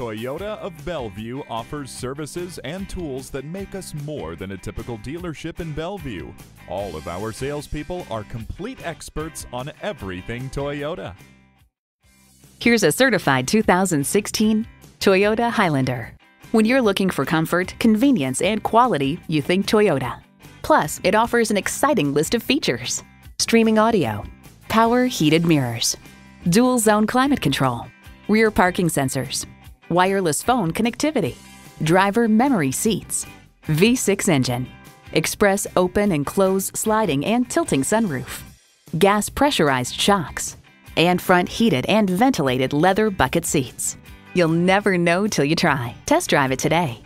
Toyota of Bellevue offers services and tools that make us more than a typical dealership in Bellevue. All of our salespeople are complete experts on everything Toyota. Here's a certified 2016 Toyota Highlander. When you're looking for comfort, convenience, and quality, you think Toyota. Plus, it offers an exciting list of features streaming audio, power heated mirrors, dual zone climate control, rear parking sensors, wireless phone connectivity, driver memory seats, V6 engine, express open and close sliding and tilting sunroof, gas pressurized shocks, and front heated and ventilated leather bucket seats. You'll never know till you try. Test drive it today.